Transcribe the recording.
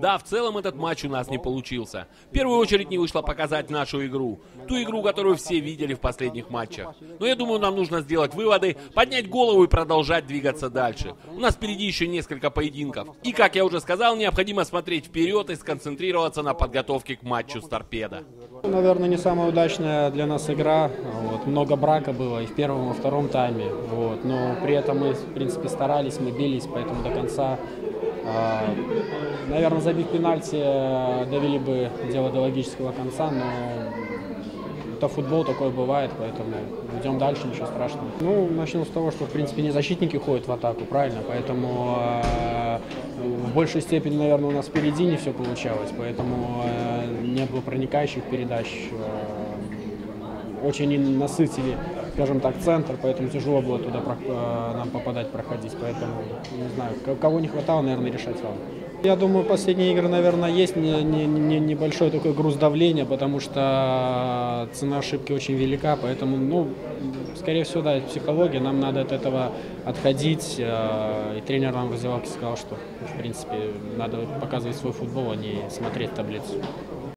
Да, в целом этот матч у нас не получился. В первую очередь не вышло показать нашу игру. Ту игру, которую все видели в последних матчах. Но я думаю, нам нужно сделать выводы, поднять голову и продолжать двигаться дальше. У нас впереди еще несколько поединков. И, как я уже сказал, необходимо смотреть вперед и сконцентрироваться на подготовке к матчу с торпедо. Наверное, не самая удачная для нас игра. Вот, много брака было и в первом, и во втором тайме. Вот, но при этом мы, в принципе, старались, мы бились, поэтому до конца а, Наверное, забив пенальти, э, довели бы дело до логического конца, но это футбол, такое бывает, поэтому идем дальше, ничего страшного. Ну, начнем с того, что, в принципе, не защитники ходят в атаку, правильно, поэтому э, в большей степени, наверное, у нас впереди не все получалось, поэтому э, не было проникающих передач, очень насытили скажем так, центр, поэтому тяжело было туда нам попадать, проходить. Поэтому, не знаю, кого не хватало, наверное, решать вам. Я думаю, последние игры, наверное, есть не, не, не, небольшой такой груз давления, потому что цена ошибки очень велика, поэтому, ну, скорее всего, да, психология, нам надо от этого отходить. Э, и тренер нам в раздевалке сказал, что, в принципе, надо показывать свой футбол, а не смотреть таблицу.